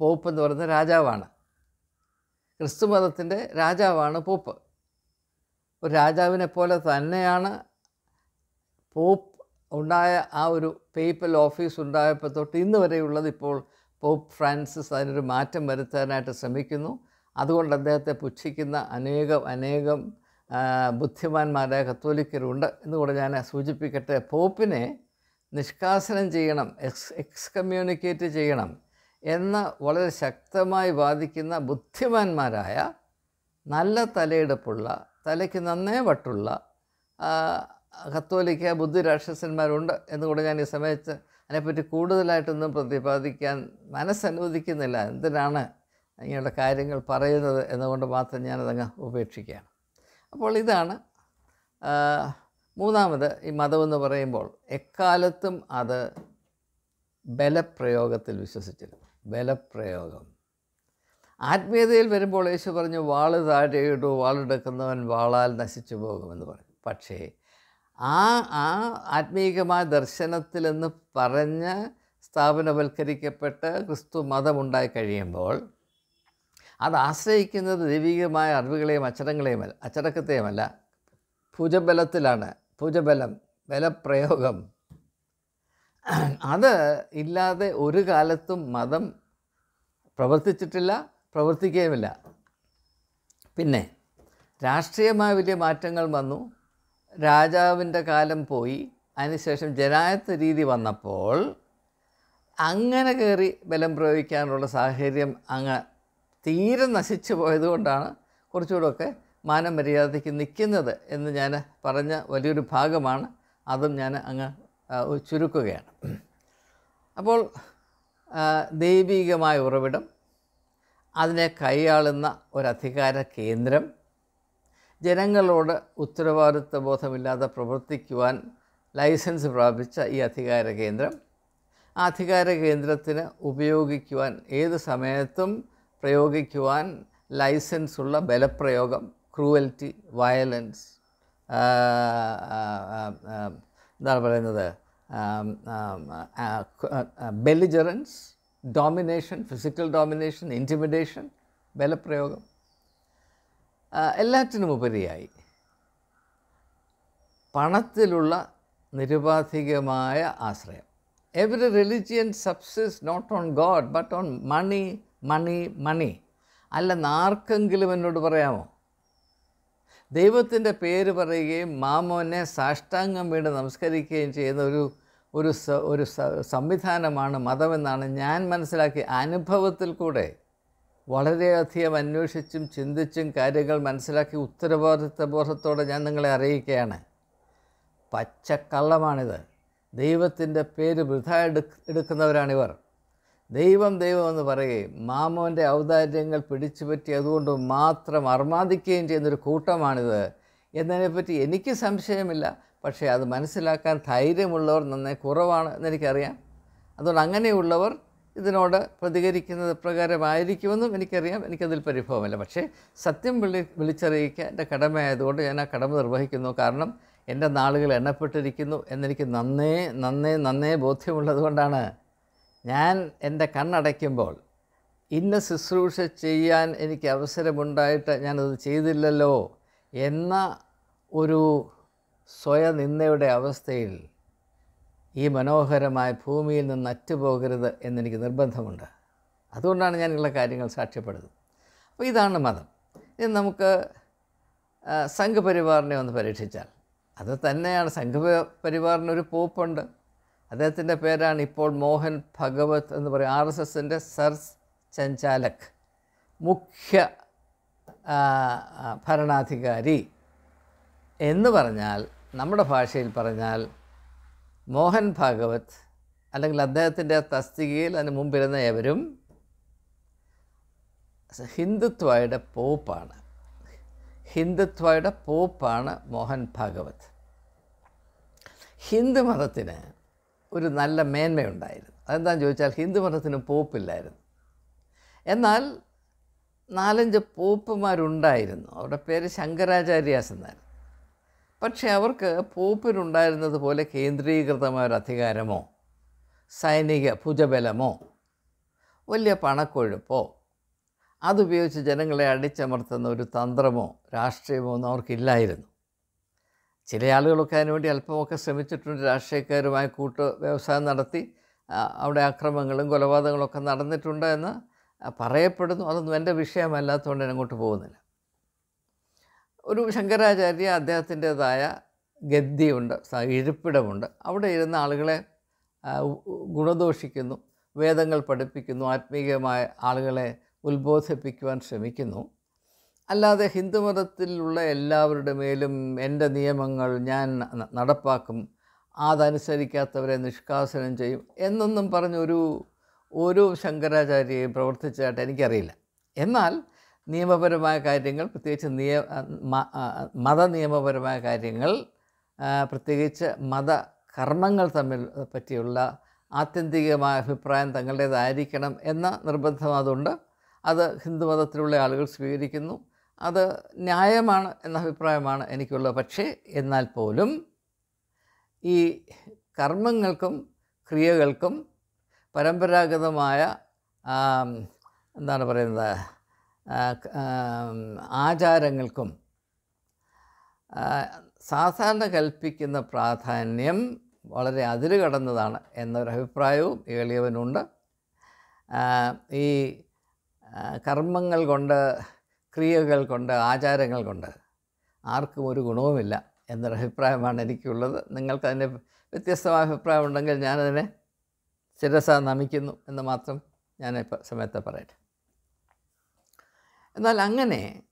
പോപ്പ് എന്ന് പറയുന്ന രാജാവാണ്. ക്രിസ്തുമതത്തിന്റെ രാജാവാണ് പോപ്പ്. ഒരു രാജാവിനെ പോലെ തന്നെയാണ് പോപ്പ് ഉണ്ടായ ആ ഒരു പേപ്പൽ ഓഫീസ് ഉണ്ടായപ്പോൾ തൊട്ട് ഇന്ന് വരെയുള്ളത് ഇപ്പോൾ പോപ്പ് ഫ്രാൻസിസ് അതിനൊരു മാറ്റം വരുത്താനായിട്ട് ശ്രമിക്കുന്നു. അതുകൊണ്ട് അദ്ദേഹത്തെ പുച്ഛിക്കുന്ന അനേകം അനേകം ബുദ്ധിമാന്മാരായ കത്തോലിക്കരുണ്ട് എന്നുകൂടെ ഞാൻ സൂചിപ്പിക്കട്ടെ. പോപ്പിനെ നിഷ്കാസനം ചെയ്യണം എക്സ് എക്സ് കമ്മ്യൂണിക്കേറ്റ് ചെയ്യണം. എന്ന് വളരെ ശക്തമായി വാദിക്കുന്ന ബുദ്ധിമാന്മാരായ നല്ല തലയെടുപ്പുള്ള തലയ്ക്ക് നന്നേ വട്ടുള്ള കത്തോലിക്ക ബുദ്ധി രാക്ഷസന്മാരുണ്ട് എന്നുകൂടെ ഞാൻ ഈ സമയത്ത് അതിനെപ്പറ്റി കൂടുതലായിട്ടൊന്നും പ്രതിപാദിക്കാൻ മനസ്സനുവദിക്കുന്നില്ല. എന്തിനാണ് ഇങ്ങനെയുള്ള കാര്യങ്ങൾ പറയുന്നത് എന്നുകൊണ്ട് മാത്രം ഞാനതങ്ങ് ഉപേക്ഷിക്കുകയാണ്. അപ്പോൾ ഇതാണ് മൂന്നാമത് ഈ മതമെന്ന് പറയുമ്പോൾ എക്കാലത്തും അത് ബലപ്രയോഗത്തിൽ വിശ്വസിച്ചിരുന്നു. ബലപ്രയോഗം. ആത്മീയതയിൽ വരുമ്പോൾ യേശു പറഞ്ഞു വാൾ താഴെയിട്ടു വാളെടുക്കുന്നവൻ വാളാൽ നശിച്ചു പോകുമെന്ന് പറഞ്ഞു. പക്ഷേ ആ ആ ആത്മീകമായ ദർശനത്തിലെന്ന് പറഞ്ഞ് സ്ഥാപനവൽക്കരിക്കപ്പെട്ട് ക്രിസ്തു മതമുണ്ടായി കഴിയുമ്പോൾ അത് ആശ്രയിക്കുന്നത് ദൈവികമായ അറിവുകളെയും അച്ചടങ്ങളെയുമല്ല അച്ചടക്കത്തെയുമല്ല. ഭുജബലത്തിലാണ് ഭുജബലം ബലപ്രയോഗം അത് ഇല്ലാതെ ഒരു കാലത്തും മതം പ്രവർത്തിച്ചിട്ടില്ല പ്രവർത്തിക്കുകയുമില്ല. പിന്നെ രാഷ്ട്രീയമായ വലിയ മാറ്റങ്ങൾ വന്നു. രാജാവിന്റെ കാലം പോയി. അതിനുശേഷം ജനായത്ത രീതി വന്നപ്പോൾ അങ്ങനെ കയറി ബലം പ്രയോഗിക്കാനുള്ള സാഹചര്യം അങ്ങ് തീരെ നശിച്ചു പോയതുകൊണ്ടാണ് കുറച്ചുകൂടെയൊക്കെ മാനം മര്യാദയ്ക്ക് നിൽക്കുന്നത് എന്ന് ഞാൻ പറഞ്ഞ വലിയൊരു ഭാഗമാണ്. അതും ഞാൻ അങ്ങ് ചുരുക്കുകയാണ്. അപ്പോൾ ദൈവികമായ ഉറവിടം അതിനെ കൈയാളുന്ന ഒരധികാര കേന്ദ്രം ജനങ്ങളോട് ഉത്തരവാദിത്വ ബോധമില്ലാതെ പ്രവർത്തിക്കുവാൻ ലൈസൻസ് പ്രാപിച്ച ഈ അധികാര കേന്ദ്രം ആ അധികാര കേന്ദ്രത്തിന് ഉപയോഗിക്കുവാൻ ഏത് സമയത്തും പ്രയോഗിക്കുവാൻ ലൈസൻസ് ഉള്ള ബലപ്രയോഗം ക്രൂവൽറ്റി വയലൻസ് എന്താണ് പറയുന്നത്. Belligerence domination physical domination intimidation ബലപ്രയോഗം എല്ലാറ്റിനും ഉപരിയായി. പണത്തിലുള്ള നിരുപാധികമായ ആശ്രയം. Every religion subsists not on God but on money money money അല്ലെന്ന് ആർക്കെങ്കിലും എന്നോട് പറയാമോ? ദൈവത്തിന്റെ പേര് പറയുകയും മാമോനെ സാഷ്ടാംഗം വീണ് നമസ്കരിക്കുകയും ചെയ്യുന്ന ഒരു ഒരു ഒരു സംവിധാനമാണ് മതമെന്നാണ് ഞാൻ മനസ്സിലാക്കി അനുഭവത്തിൽ കൂടെ വളരെയധികം അന്വേഷിച്ചും ചിന്തിച്ചും കാര്യങ്ങൾ മനസ്സിലാക്കി ഉത്തരവാദിത്വ ബോധത്തോടെ ഞാൻ നിങ്ങളെ അറിയിക്കുകയാണ്. പച്ചക്കള്ളമാണിത്. ദൈവത്തിന്റെ പേര് വൃഥ എടുക്കുന്നവരാണിവർ. ദൈവം ദൈവമെന്ന് പറയുകയും മാമോന്റെ ഔദാര്യങ്ങൾ പിടിച്ചു പറ്റി അതുകൊണ്ട് മാത്രം അർമാദിക്കുകയും ചെയ്യുന്നൊരു കൂട്ടമാണിത്. എന്നതിനെപ്പറ്റി എനിക്ക് സംശയമില്ല. പക്ഷേ അത് മനസ്സിലാക്കാൻ ധൈര്യമുള്ളവർ നന്നേ കുറവാണ് എന്നെനിക്കറിയാം. അതുകൊണ്ട് അങ്ങനെയുള്ളവർ ഇതിനോട് പ്രതികരിക്കുന്നത് പ്രകാരമായിരിക്കുമെന്നും എനിക്കറിയാം. എനിക്കതിൽ പരിഭവമില്ല. പക്ഷേ സത്യം വിളി വിളിച്ചറിയിക്കുക എന്റെ കടമയായതുകൊണ്ട് ഞാൻ ആ കടമ നിർവഹിക്കുന്നു. കാരണം എന്റെ നാളുകൾ എണ്ണപ്പെട്ടിരിക്കുന്നു. എന്നെനിക്ക് നന്നേ നന്നേ നന്നേ ബോധ്യമുള്ളത് കൊണ്ടാണ് ഞാൻ എന്റെ കണ്ണടയ്ക്കുമ്പോൾ ഇന്ന ശുശ്രൂഷ ചെയ്യാൻ എനിക്ക് അവസരമുണ്ടായിട്ട് ഞാനത് ചെയ്തില്ലല്ലോ എന്ന ഒരു സ്വയനിന്ദയുടെ അവസ്ഥയിൽ ഈ മനോഹരമായ ഭൂമിയിൽ നിന്ന് അറ്റുപോകരുത് എന്നെനിക്ക് നിർബന്ധമുണ്ട്. അതുകൊണ്ടാണ് ഞാൻ ഞാനുള്ള കാര്യങ്ങൾ സാക്ഷ്യപ്പെടുന്നത്. അപ്പോൾ ഇതാണ് മതം. ഇനി നമുക്ക് സംഘപരിവാറിനെ ഒന്ന് പരീക്ഷിച്ചാൽ. അത് തന്നെയാണ്. സംഘപരിവാറിനൊരു പോപ്പുണ്ട്. അദ്ദേഹത്തിന്റെ പേരാണ് ഇപ്പോൾ മോഹൻ ഭഗവത് എന്ന് പറയും. ആർ എസ് എസിന്റെ സർ ചഞ്ചാലക്. മുഖ്യ ഭരണാധികാരി എന്ന് പറഞ്ഞാൽ നമ്മുടെ ഭാഷയിൽ പറഞ്ഞാൽ മോഹൻ ഭാഗവത് അല്ലെങ്കിൽ അദ്ദേഹത്തിന്റെ തസ്തികയിൽ അതിന് മുമ്പിരുന്ന എവരും ഹിന്ദുത്വയുടെ പോപ്പാണ്. ഹിന്ദുത്വയുടെ പോപ്പാണ് മോഹൻ ഭാഗവത്. ഹിന്ദു മതത്തിന് ഒരു നല്ല മേന്മയുണ്ടായിരുന്നു. അതെന്താണെന്ന് ചോദിച്ചാൽ ഹിന്ദു മതത്തിന് പോപ്പില്ലായിരുന്നു. എന്നാൽ നാലഞ്ച് പോപ്പുമാരുണ്ടായിരുന്നു. അവരുടെ പേര് ശങ്കരാചാര്യാസ് എന്നായിരുന്നു പക്ഷേ അവർക്ക് പോപ്പിനുണ്ടായിരുന്നത് പോലെ കേന്ദ്രീകൃതമായ ഒരു അധികാരമോ സൈനിക ഭുജബലമോ വലിയ പണക്കൊഴുപ്പോ അതുപയോഗിച്ച് ജനങ്ങളെ അടിച്ചമർത്തുന്ന ഒരു തന്ത്രമോ രാഷ്ട്രീയമോ ഒന്നും അവർക്കില്ലായിരുന്നു. ചില ആളുകളൊക്കെ അതിനുവേണ്ടി അല്പമൊക്കെ ശ്രമിച്ചിട്ടുണ്ട്. രാഷ്ട്രീയക്കാരുമായി കൂട്ട് വ്യവസായം നടത്തി അവിടെ അക്രമങ്ങളും കൊലപാതകങ്ങളൊക്കെ നടന്നിട്ടുണ്ട് എന്ന് പറയപ്പെടുന്നു. അതൊന്നും എന്റെ വിഷയമല്ലാത്തതുകൊണ്ട് ഞാൻ അങ്ങോട്ട് പോകുന്നില്ല. ഒരു ശങ്കരാചാര്യ അദ്ദേഹത്തിന്റേതായ ഗദ്ദിയുണ്ട് സ- ഇരിപ്പിടമുണ്ട്. അവിടെ ഇരുന്ന ആളുകളെ ഗുണദോഷിക്കുന്നു വേദങ്ങൾ പഠിപ്പിക്കുന്നു ആത്മീയമായ ആളുകളെ ഉത്ബോധിപ്പിക്കുവാൻ ശ്രമിക്കുന്നു. അല്ലാതെ ഹിന്ദുമതത്തിലുള്ള എല്ലാവരുടെ മേലും എന്റെ നിയമങ്ങൾ ഞാൻ നടപ്പാക്കും. അതനുസരിക്കാത്തവരെ നിഷ്കാസനം ചെയ്യും എന്നൊന്നും പറഞ്ഞൊരു ഒരു ശങ്കരാചാര്യയും പ്രവർത്തിച്ചതായിട്ട് എനിക്കറിയില്ല. എന്നാൽ നിയമപരമായ കാര്യങ്ങൾ പ്രത്യേകിച്ച് നിയ മത നിയമപരമായ കാര്യങ്ങൾ പ്രത്യേകിച്ച് മത കർമ്മങ്ങൾ തമ്മിൽ പറ്റിയുള്ള ആത്യന്തികമായ അഭിപ്രായം തങ്ങളുടേതായിരിക്കണം എന്ന നിർബന്ധം അതുണ്ട്. അത് ഹിന്ദുമതത്തിലുള്ള ആളുകൾ സ്വീകരിക്കുന്നു. അത് ന്യായമാണ് എന്ന അഭിപ്രായമാണ് എനിക്കുള്ളത്. പക്ഷേ എന്നാൽ പോലും ഈ കർമ്മങ്ങൾക്കും ക്രിയകൾക്കും പരമ്പരാഗതമായ എന്താണ് പറയുന്നത് ആചാരങ്ങൾക്കും സാധാരണ കൽപ്പിക്കുന്ന പ്രാധാന്യം വളരെ അതിരുകടന്നതാണ് എന്നൊരു അഭിപ്രായവും എളിയവനുണ്ട്. ഈ കർമ്മങ്ങൾ കൊണ്ട് ക്രിയകൾ കൊണ്ട് ആചാരങ്ങൾ കൊണ്ട് ആർക്കും ഒരു ഗുണവുമില്ല എന്നൊരു അഭിപ്രായമാണ് എനിക്കുള്ളത്. നിങ്ങൾക്കതിന്റെ വ്യത്യസ്തമായ അഭിപ്രായമുണ്ടെങ്കിൽ ഞാനതിനെ ശിരസ നമിക്കുന്നു എന്ന് മാത്രം ഞാൻ സമയത്തെ പറയട്ടെ. എന്നാൽ അങ്ങനെ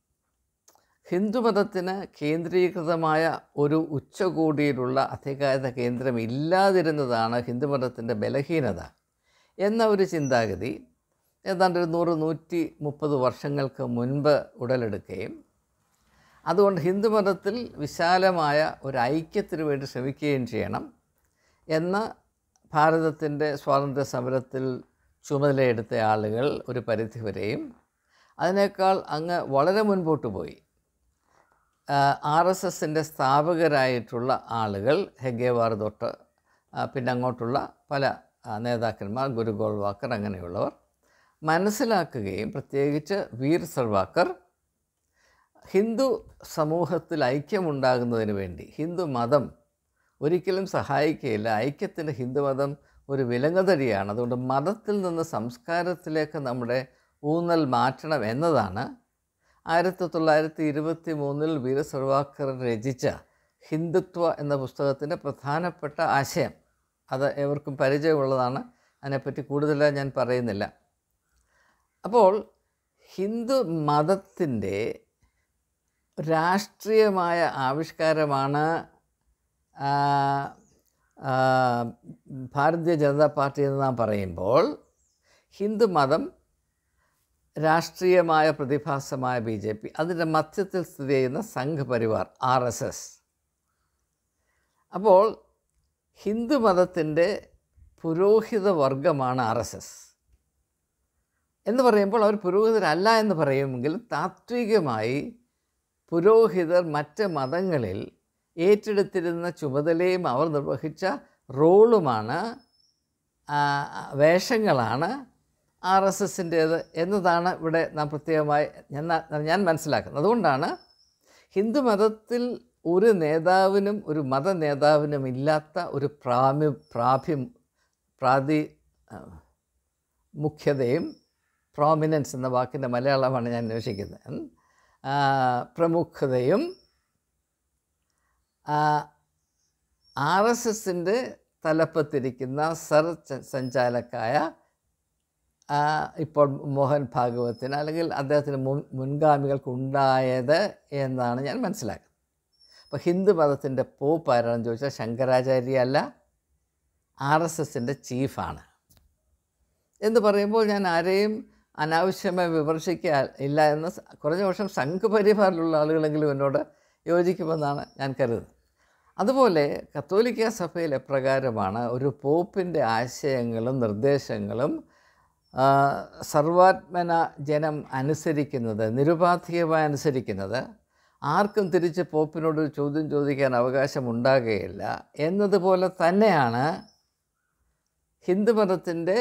ഹിന്ദുമതത്തിന് കേന്ദ്രീകൃതമായ ഒരു ഉച്ചകോടിയിലുള്ള അധികാര കേന്ദ്രം ഇല്ലാതിരുന്നതാണ് ഹിന്ദുമതത്തിന്റെ ബലഹീനത എന്ന ഒരു ചിന്താഗതി ഏതാണ്ട് ഒരു നൂറ് നൂറ്റി മുപ്പത് വർഷങ്ങൾക്ക് മുൻപ് ഉടലെടുക്കുകയും അതുകൊണ്ട് ഹിന്ദുമതത്തിൽ വിശാലമായ ഒരു ഐക്യത്തിന് വേണ്ടി ശ്രമിക്കുകയും ചെയ്യണം എന്ന ഭാരതത്തിന്റെ സ്വാതന്ത്ര്യ സമരത്തിൽ ചുമതലയെടുത്ത ആളുകൾ ഒരു പരിധി വരെയും അതിനേക്കാൾ അങ്ങ് വളരെ മുൻപോട്ട് പോയി. ആർ എസ് എസിന്റെ സ്ഥാപകരായിട്ടുള്ള ആളുകൾ ഹെഗേവാർ തൊട്ട് പിന്നെ അങ്ങോട്ടുള്ള പല നേതാക്കന്മാർ ഗുരു ഗോൾവാക്കർ അങ്ങനെയുള്ളവർ മനസ്സിലാക്കുകയും പ്രത്യേകിച്ച് വീർ സർവാക്കർ ഹിന്ദു സമൂഹത്തിൽ ഐക്യമുണ്ടാകുന്നതിന് വേണ്ടി ഹിന്ദു മതം ഒരിക്കലും സഹായിക്കുകയില്ല. ഐക്യത്തിന് ഹിന്ദുമതം ഒരു വിലങ്ങതടിയാണ് അതുകൊണ്ട് മതത്തിൽ നിന്ന് സംസ്കാരത്തിലേക്ക് നമ്മുടെ ഊന്നൽ മാറ്റണം എന്നതാണ് ആയിരത്തി തൊള്ളായിരത്തി ഇരുപത്തി മൂന്നിൽ വീര സർവാക്കർ രചിച്ച ഹിന്ദുത്വ എന്ന പുസ്തകത്തിന്റെ പ്രധാനപ്പെട്ട ആശയം. അത് എവർക്കും പരിചയമുള്ളതാണ്. അതിനെപ്പറ്റി കൂടുതലായി ഞാൻ പറയുന്നില്ല. അപ്പോൾ ഹിന്ദു മതത്തിന്റെ രാഷ്ട്രീയമായ ആവിഷ്കാരമാണ് ഭാരതീയ ജനതാ പാർട്ടി എന്ന് നാം പറയുമ്പോൾ ഹിന്ദു മതം രാഷ്ട്രീയമായ പ്രതിഭാസമായ ബി ജെ പി അതിന്റെ മധ്യത്തിൽ സ്ഥിതി ചെയ്യുന്ന Sangh Parivar R S S. അപ്പോൾ ഹിന്ദു മതത്തിന്റെ പുരോഹിത വർഗമാണ് ആർ എസ് എസ്. എന്ന് പറയുമ്പോൾ അവർ പുരോഹിതരല്ല എന്ന് പറയുമെങ്കിൽ താത്വികമായി പുരോഹിതർ മറ്റ് മതങ്ങളിൽ ഏറ്റെടുത്തിരുന്ന ചുമതലയും അവർ നിർവഹിച്ച റോളുമാണ് വേഷങ്ങളാണ് ആർ എസ് എസിന്റേത് എന്നതാണ് ഇവിടെ നാം പ്രത്യേകമായി ഞാൻ ഞാൻ മനസ്സിലാക്കുന്നത്. അതുകൊണ്ടാണ് ഹിന്ദു മതത്തിൽ ഒരു നേതാവിനും ഒരു മത നേതാവിനും ഇല്ലാത്ത ഒരു പ്രാമി പ്രാഭി പ്രാതി മുഖ്യതയും പ്രോമിനൻസ് എന്ന വാക്കിന്റെ മലയാളമാണ് ഞാൻ അന്വേഷിക്കുന്നത്. പ്രമുഖതയും ആർ എസ് എസിന്റെ തലപ്പത്തിരിക്കുന്ന സർ സഞ്ചാലക്കായ ഇപ്പോൾ മോഹൻ ഭാഗവത്തിന് അല്ലെങ്കിൽ അദ്ദേഹത്തിന് മുൻ മുൻഗാമികൾക്ക് ഉണ്ടായത് എന്നാണ് ഞാൻ മനസ്സിലാക്കുന്നത്. അപ്പോൾ ഹിന്ദു മതത്തിന്റെ പോപ്പ് ആരാണെന്ന് ചോദിച്ചാൽ ശങ്കരാചാര്യ അല്ല ആർ എസ് എസിന്റെ ചീഫാണ്. എന്ന് പറയുമ്പോൾ ഞാൻ ആരെയും അനാവശ്യമായി വിമർശിക്കാൻ ഇല്ല എന്ന് കുറഞ്ഞ വർഷം സംഘപരിവാറിലുള്ള ആളുകളെങ്കിലും എന്നോട് യോജിക്കുമെന്നാണ് ഞാൻ കരുതുന്നത്. അതുപോലെ കത്തോലിക്ക സഭയിൽ എപ്രകാരമാണ് ഒരു പോപ്പിന്റെ ആശയങ്ങളും നിർദ്ദേശങ്ങളും സർവാത്മന ജനം അനുസരിക്കുന്നത് നിരുപാധികമായി അനുസരിക്കുന്നത് ആർക്കും തിരിച്ച് പോപ്പിനോട് ചോദ്യം ചോദിക്കാൻ അവകാശമുണ്ടാകുകയില്ല എന്നതുപോലെ തന്നെയാണ് ഹിന്ദുമതത്തിന്റെ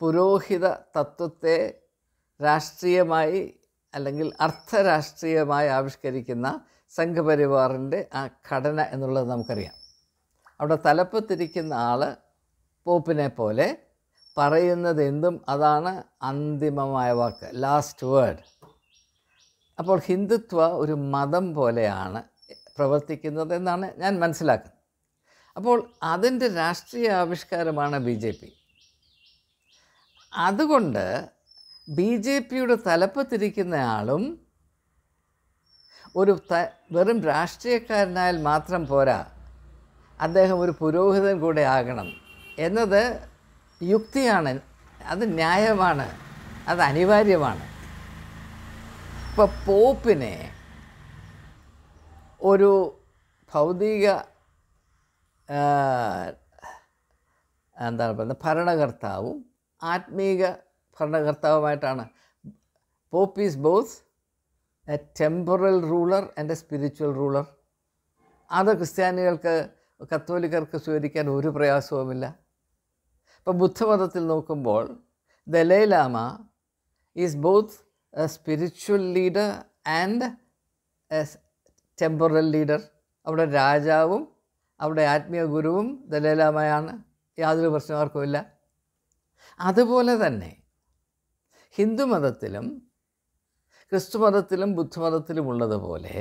പുരോഹിത തത്വത്തെ രാഷ്ട്രീയമായി അല്ലെങ്കിൽ അർത്ഥരാഷ്ട്രീയമായി ആവിഷ്കരിക്കുന്ന സംഘപരിവാറിന്റെ ആ ഘടന എന്നുള്ളത് നമുക്കറിയാം. അവിടെ തലപ്പത്തിരിക്കുന്ന ആൾ പോപ്പിനെ പോലെ പറയുന്നത് എന്തും അതാണ് അന്തിമമായ വാക്ക് ലാസ്റ്റ് വേർഡ് അപ്പോൾ ഹിന്ദുത്വ ഒരു മതം പോലെയാണ് പ്രവർത്തിക്കുന്നത് എന്നാണ് ഞാൻ മനസ്സിലാക്കുന്നത്. അപ്പോൾ അതിന്റെ രാഷ്ട്രീയ ആവിഷ്കാരമാണ് ബി ജെ പി. അതുകൊണ്ട് ബി ജെ പിയുടെ തലപ്പത്തിരിക്കുന്ന ആളും ഒരു ത വെറും രാഷ്ട്രീയക്കാരനായാൽ മാത്രം പോരാ. അദ്ദേഹം ഒരു പുരോഹിതൻ കൂടെ ആകണം. എന്നത് യുക്തിയാണ്. അത് ന്യായമാണ്. അത് അനിവാര്യമാണ്. ഇപ്പോൾ പോപ്പിനെ ഒരു ഭൗതിക എന്താണ് പറയുന്നത് ഭരണകർത്താവും ആത്മീക ഭരണകർത്താവുമായിട്ടാണ്. Pope is both a temporal ruler and a spiritual ruler അത് ക്രിസ്ത്യാനികൾക്ക് കത്തോലിക്കർക്ക് സ്വീകരിക്കാൻ ഒരു പ്രയാസവുമില്ല. ഇപ്പോൾ ബുദ്ധമതത്തിൽ നോക്കുമ്പോൾ Dalai Lama is both a spiritual leader and a temporal leader അവിടെ രാജാവും അവിടെ ആത്മീയ ഗുരുവും ദലൈലാമയാണ് യാതൊരു പ്രശ്നമാർക്കുമില്ല. അതുപോലെ തന്നെ ഹിന്ദുമതത്തിലും ക്രിസ്തുമതത്തിലും ബുദ്ധമതത്തിലും ഉള്ളതുപോലെ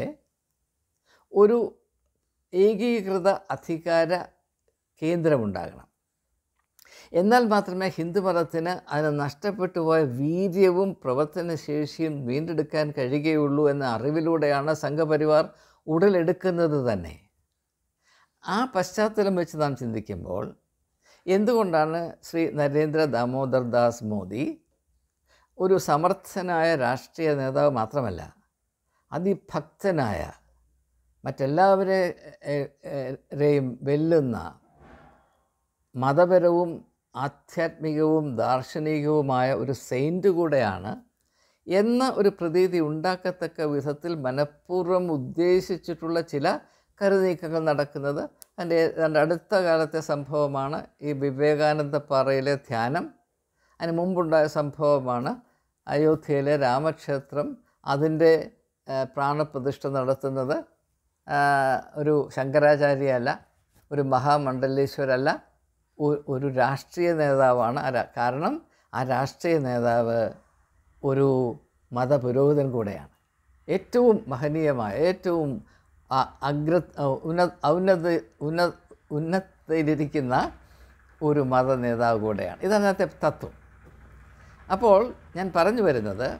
ഒരു ഏകീകൃത അധികാര കേന്ദ്രമുണ്ടാകണം. എന്നാൽ മാത്രമേ ഹിന്ദുമതത്തിന് അതിന് നഷ്ടപ്പെട്ടു പോയ വീര്യവും പ്രവർത്തനശേഷിയും വീണ്ടെടുക്കാൻ കഴിയുകയുള്ളൂ എന്ന അറിവിലൂടെയാണ് സംഘപരിവാർ ഉടലെടുക്കുന്നത് തന്നെ. ആ പശ്ചാത്തലം വെച്ച് നാം ചിന്തിക്കുമ്പോൾ എന്തുകൊണ്ടാണ് ശ്രീ നരേന്ദ്ര ദാമോദർ ദാസ് മോദി ഒരു സമർത്ഥനായ രാഷ്ട്രീയ നേതാവ് മാത്രമല്ല അതിഭക്തനായ മറ്റെല്ലാവരെയും വെല്ലുന്ന മതപരവും ആധ്യാത്മികവും ദാർശനികവുമായ ഒരു സെയിന്റ് കൂടെയാണ് എന്ന ഒരു പ്രതീതി ഉണ്ടാക്കത്തക്ക വിധത്തിൽ മനഃപൂർവം ഉദ്ദേശിച്ചിട്ടുള്ള ചില കരുനീക്കങ്ങൾ നടക്കുന്നത് എന്റെ രണ്ട് അടുത്ത കാലത്തെ സംഭവമാണ് ഈ വിവേകാനന്ദ പാറയിലെ ധ്യാനം. അതിന് മുമ്പുണ്ടായ സംഭവമാണ് അയോധ്യയിലെ രാമക്ഷേത്രം അതിന്റെ പ്രാണപ്രതിഷ്ഠ നടത്തുന്നത്. ഒരു ശങ്കരാചാര്യയല്ല ഒരു മഹാമണ്ഡലേശ്വരല്ല ഒരു രാഷ്ട്രീയ നേതാവാണ്. കാരണം ആ രാഷ്ട്രീയ നേതാവ് ഒരു മതപുരോഹിതൻ കൂടെയാണ്. ഏറ്റവും മഹനീയമായ ഏറ്റവും അഗ്ര ഉന്ന ഔന്നത ഉന്ന ഉന്നതയിലിരിക്കുന്ന ഒരു മത നേതാവ് കൂടെയാണ്. ഇതാണ് അതിനകത്തെ തത്വം. അപ്പോൾ ഞാൻ പറഞ്ഞു വരുന്നത്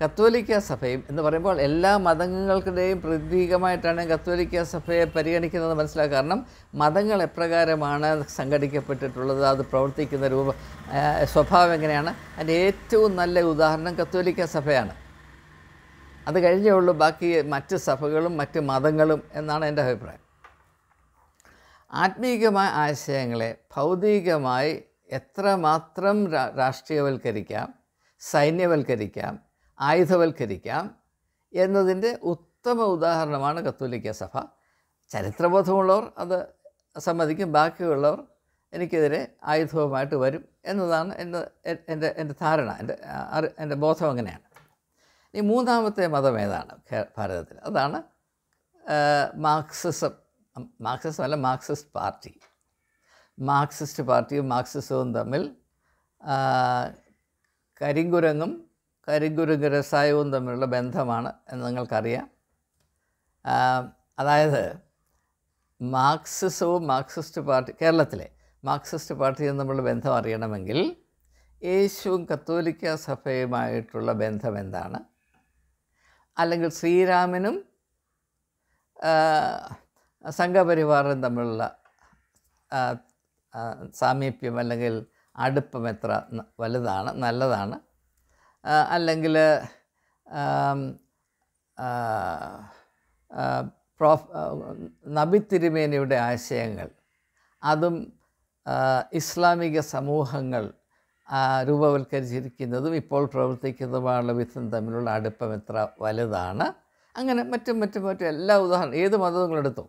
കത്തോലിക്ക സഭയും എന്ന് പറയുമ്പോൾ എല്ലാ മതങ്ങൾക്കിടെയും പ്രതീകമായിട്ടാണ് കത്തോലിക്ക സഭയെ പരിഗണിക്കുന്നത് മനസ്സിലാക്കുക. കാരണം മതങ്ങൾ എപ്രകാരമാണ് സംഘടിക്കപ്പെട്ടിട്ടുള്ളത് അത് പ്രവർത്തിക്കുന്ന രൂപ സ്വഭാവം എങ്ങനെയാണ്? അതിന്റെ ഏറ്റവും നല്ല ഉദാഹരണം കത്തോലിക്ക സഭയാണ്. അത് കഴിഞ്ഞേ ഉള്ളൂ. ബാക്കി മറ്റ് സഭകളും മറ്റ് മതങ്ങളും എന്നാണ് എന്റെ അഭിപ്രായം. ആത്മീകമായ ആശയങ്ങളെ ഭൗതികമായി എത്രമാത്രം രാഷ്ട്രീയവൽക്കരിക്കാം സൈന്യവൽക്കരിക്കാം ആയുധവൽക്കരിക്കാം എന്നതിന്റെ ഉത്തമ ഉദാഹരണമാണ് കത്തോലിക്ക സഭ. ചരിത്രബോധമുള്ളവർ അത് സമ്മതിക്കും ബാക്കിയുള്ളവർ എനിക്കെതിരെ ആയുധവുമായിട്ട് വരും എന്നതാണ് എന്റെ എന്റെ എന്റെ ധാരണ എന്റെ എന്റെ ബോധം അങ്ങനെയാണ്. ഈ മൂന്നാമത്തെ മതം ഏതാണ് ഭാരതത്തിൽ അതാണ് മാർക്സിസം. മാർക്സിസം അല്ല മാർക്സിസ്റ്റ് പാർട്ടി. മാർക്സിസ്റ്റ് പാർട്ടിയും മാർക്സിസവും തമ്മിൽ കരിങ്കുരങ്ങും കരിങ്കുരങ്ങ് രസായവും തമ്മിലുള്ള ബന്ധമാണ് എന്ന് നിങ്ങൾക്കറിയാം. അതായത് മാർക്സിസവും മാർക്സിസ്റ്റ് പാർട്ടി കേരളത്തിലെ മാർക്സിസ്റ്റ് പാർട്ടിയും തമ്മിലുള്ള ബന്ധം അറിയണമെങ്കിൽ യേശുവും കത്തോലിക്ക സഭയുമായിട്ടുള്ള ബന്ധം എന്താണ്? അല്ലെങ്കിൽ ശ്രീരാമനും സംഘപരിവാറും തമ്മിലുള്ള സാമീപ്യം അല്ലെങ്കിൽ അടുപ്പം എത്ര വലുതാണ് നല്ലതാണ്. അല്ലെങ്കിൽ പ്രോഫ് നബി തിരുമേനിയുടെ ആശയങ്ങൾ അതും ഇസ്ലാമിക സമൂഹങ്ങൾ രൂപവൽക്കരിച്ചിരിക്കുന്നതും ഇപ്പോൾ പ്രവർത്തിക്കുന്നതുമായുള്ള വിധം തമ്മിലുള്ള അടുപ്പം എത്ര വലുതാണ്. അങ്ങനെ മറ്റും മറ്റും മറ്റും എല്ലാ ഉദാഹരണം ഏത് മതങ്ങളെടുത്തു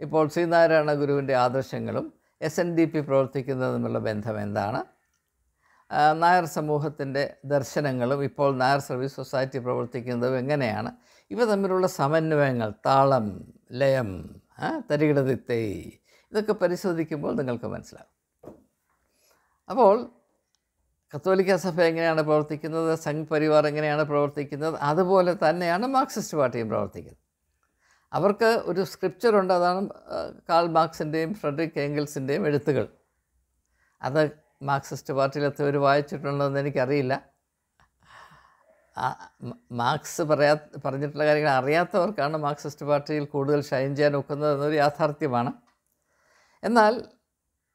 ഇപ്പോൾ ശ്രീനാരായണ ഗുരുവിന്റെ ആദർശങ്ങളും എസ് എൻ ഡി പി പ്രവർത്തിക്കുന്നത് തമ്മിലുള്ള ബന്ധം എന്താണ്? നായർ സമൂഹത്തിന്റെ ദർശനങ്ങളും ഇപ്പോൾ നായർ സർവീസ് സൊസൈറ്റി പ്രവർത്തിക്കുന്നതും എങ്ങനെയാണ്? ഇവ തമ്മിലുള്ള സമന്വയങ്ങൾ താളം ലയം തരികിടതിത്തൈ ഇതൊക്കെ പരിശോധിക്കുമ്പോൾ നിങ്ങൾക്ക് മനസ്സിലാകും. അപ്പോൾ കത്തോലിക്ക സഭ എങ്ങനെയാണ് പ്രവർത്തിക്കുന്നത്? സംഘ് പരിവാർ എങ്ങനെയാണ് പ്രവർത്തിക്കുന്നത്? അതുപോലെ തന്നെയാണ് മാർക്സിസ്റ്റ് പാർട്ടിയും പ്രവർത്തിക്കുന്നത്. അവർക്ക് ഒരു സ്ക്രിപ്ചറുണ്ട് അതാണ് കാൾ മാർക്സിന്റെയും ഫ്രെഡറിക് ഏംഗിൾസിന്റെയും എഴുത്തുകൾ. അത് മാർക്സിസ്റ്റ് പാർട്ടിയിലെത്തവർ വായിച്ചിട്ടുണ്ടോ എന്ന് എനിക്കറിയില്ല. മാർക്സ് പറയാ പറഞ്ഞിട്ടുള്ള കാര്യങ്ങൾ അറിയാത്തവർക്കാണ് മാർക്സിസ്റ്റ് പാർട്ടിയിൽ കൂടുതൽ ഷൈൻ ചെയ്യാൻ ഒക്കുന്നത് എന്നൊരു യാഥാർത്ഥ്യമാണ്. എന്നാൽ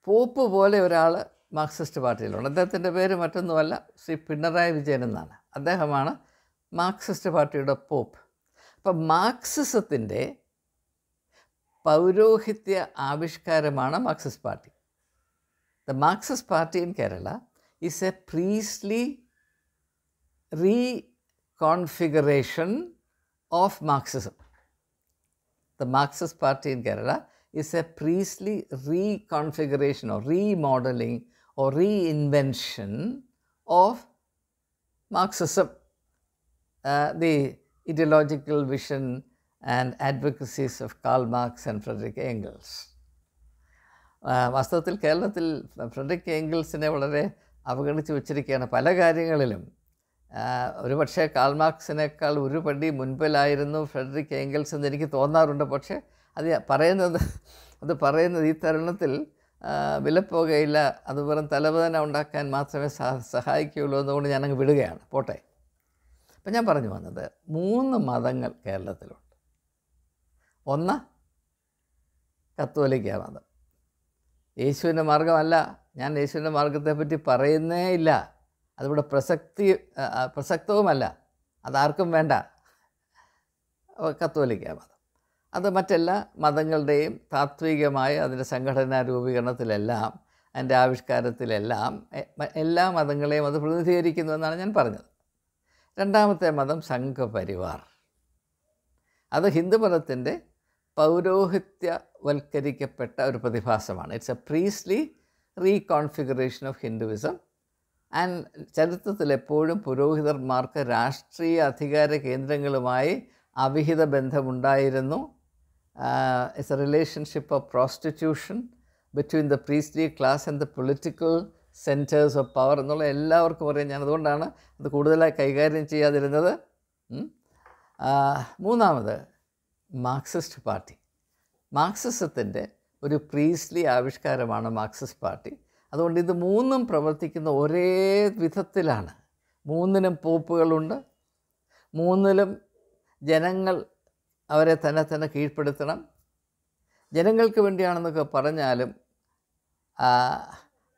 പോപ്പ് പോലെ ഒരാൾ മാർക്സിസ്റ്റ് പാർട്ടിയിലുണ്ട്. അദ്ദേഹത്തിന്റെ പേര് മറ്റൊന്നുമല്ല ശ്രീ പിണറായി വിജയൻ എന്നാണ്. അദ്ദേഹമാണ് മാർക്സിസ്റ്റ് പാർട്ടിയുടെ പോപ്പ്. അപ്പം മാർക്സിസത്തിന്റെ പൗരോഹിത്യ ആവിഷ്കാരമാണ് Marxist party. The Marxist party in Kerala is a priestly reconfiguration of Marxism. The Marxist party in Kerala is a priestly reconfiguration or remodeling or reinvention of Marxism, uh, the ideological vision and advocacies of Karl Marx and Frederick Engels. വാസ്തവത്തിൽ കേരളത്തിൽ Frederick ഏംഗിൾസിനെ വളരെ അവഗണിച്ച് വച്ചിരിക്കുകയാണ് പല കാര്യങ്ങളിലും. ഒരുപക്ഷെ call മാർക്സിനേക്കാൾ ഒരു പടി മുൻപിലായിരുന്നു ഫ്രെഡറിക് ഏംഗിൾസ് എന്ന് എനിക്ക് തോന്നാറുണ്ട്. പക്ഷേ അത് പറയുന്നത് അത് പറയുന്നത് ഈ തരുണത്തിൽ വിലപ്പോകയില്ല. അത് വെറും തലവേദന ഉണ്ടാക്കാൻ മാത്രമേ സഹ സഹായിക്കുകയുള്ളൂ. എന്നുകൊണ്ട് ഞാനങ്ങ് വിടുകയാണ്. പോട്ടെ. അപ്പം ഞാൻ പറഞ്ഞു വന്നത് മൂന്ന് മതങ്ങൾ കേരളത്തിലുണ്ട്. ഒന്ന് കത്തോലിക്ക മതം. യേശുവിന്റെ മാർഗമല്ല ഞാൻ യേശുവിന്റെ മാർഗത്തെപ്പറ്റി പറയുന്നേ ഇല്ല. അതിവിടെ പ്രസക്തി പ്രസക്തവുമല്ല. അതാർക്കും വേണ്ട. കത്തോലിക്ക മതം. അത് മറ്റെല്ലാ മതങ്ങളുടെയും താത്വികമായ അതിന്റെ സംഘടനാ രൂപീകരണത്തിലെല്ലാം അതിന്റെ ആവിഷ്കാരത്തിലെല്ലാം എല്ലാ മതങ്ങളെയും അത് പ്രതിനിധീകരിക്കുന്നു എന്നാണ് ഞാൻ പറഞ്ഞത്. രണ്ടാമത്തെ മതം സംഘപരിവാർ. അത് ഹിന്ദുമതത്തിന്റെ പൗരോഹിത്യവൽക്കരിക്കപ്പെട്ട ഒരു പ്രതിഭാസമാണ്. It's a priestly reconfiguration of Hinduism and ചരിത്രത്തിൽ എപ്പോഴും പുരോഹിതന്മാർക്ക് രാഷ്ട്രീയ അധികാര കേന്ദ്രങ്ങളുമായി അവിഹിത ബന്ധമുണ്ടായിരുന്നു. It's a relationship of prostitution between the priestly class and the political centres of power എന്നുള്ള എല്ലാവർക്കും അറിയാം. ഞാൻ അതുകൊണ്ടാണ് അത് കൂടുതലായി കൈകാര്യം ചെയ്യാതിരുന്നത്. മൂന്നാമത് മാർക്സിസ്റ്റ് പാർട്ടി. മാർക്സിസത്തിന്റെ ഒരു പ്രീസ്ലി ആവിഷ്കാരമാണ് മാർക്സിസ്റ്റ് പാർട്ടി. അതുകൊണ്ട് ഇത് മൂന്നും പ്രവർത്തിക്കുന്ന ഒരേ വിധത്തിലാണ്. മൂന്നിനും പോപ്പുകളുണ്ട്. മൂന്നിലും ജനങ്ങൾ അവരെ തന്നെ തന്നെ കീഴ്പ്പെടുത്തണം. ജനങ്ങൾക്ക് വേണ്ടിയാണെന്നൊക്കെ പറഞ്ഞാലും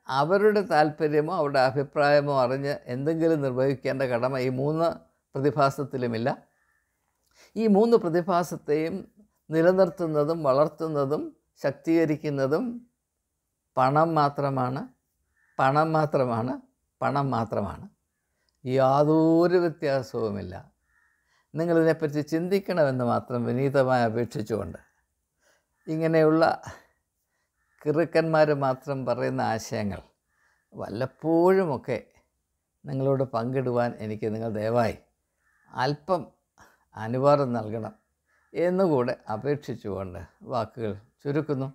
അവരുടെ താല്പര്യമോ അവരുടെ അഭിപ്രായമോ അറിഞ്ഞ് എന്തെങ്കിലും നിർവഹിക്കേണ്ട കടമ ഈ മൂന്ന് പ്രതിഭാസത്തിലുമില്ല. ഈ മൂന്ന് പ്രതിഭാസത്തെയും നിലനിർത്തുന്നതും വളർത്തുന്നതും ശക്തീകരിക്കുന്നതും പണം മാത്രമാണ്. പണം മാത്രമാണ്. പണം മാത്രമാണ്. യാതൊരു വ്യത്യാസവുമില്ല. നിങ്ങളിതിനെപ്പറ്റി ചിന്തിക്കണമെന്ന് മാത്രം വിനീതമായി അപേക്ഷിച്ചുകൊണ്ട് ഇങ്ങനെയുള്ള കിറുക്കന്മാർ മാത്രം പറയുന്ന ആശയങ്ങൾ വല്ലപ്പോഴുമൊക്കെ നിങ്ങളോട് പങ്കിടുവാൻ എനിക്ക് നിങ്ങൾ ദയവായി അല്പം അനുവാദം നൽകണം എന്നുകൂടെ അപേക്ഷിച്ചുകൊണ്ട് വാക്കുകൾ ചുരുക്കുന്നു.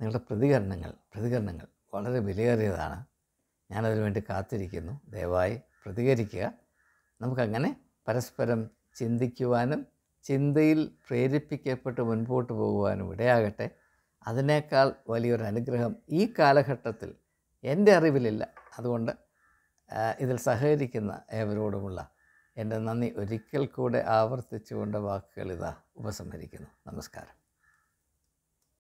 നിങ്ങളുടെ പ്രതികരണങ്ങൾ പ്രതികരണങ്ങൾ വളരെ വിലയേറിയതാണ്. ഞാനതിനു വേണ്ടി കാത്തിരിക്കുന്നു. ദയവായി പ്രതികരിക്കുക. നമുക്കങ്ങനെ പരസ്പരം ചിന്തിക്കുവാനും ചിന്തയിൽ പ്രേരിപ്പിക്കപ്പെട്ട് മുൻപോട്ട് പോകുവാനും ഇടയാകട്ടെ. അതിനേക്കാൾ വലിയൊരു അനുഗ്രഹം ഈ കാലഘട്ടത്തിൽ എന്റെ അറിവിലില്ല. അതുകൊണ്ട് ഇതിൽ സഹകരിക്കുന്ന ഏവരോടുമുള്ള എന്റെ നന്ദി. ഒരിക്കൽ കൂടെ ആവർത്തിച്ചുകൊണ്ട് വാക്കുകൾ ഇതാ ഉപസംഹരിക്കുന്നു. നമസ്കാരം.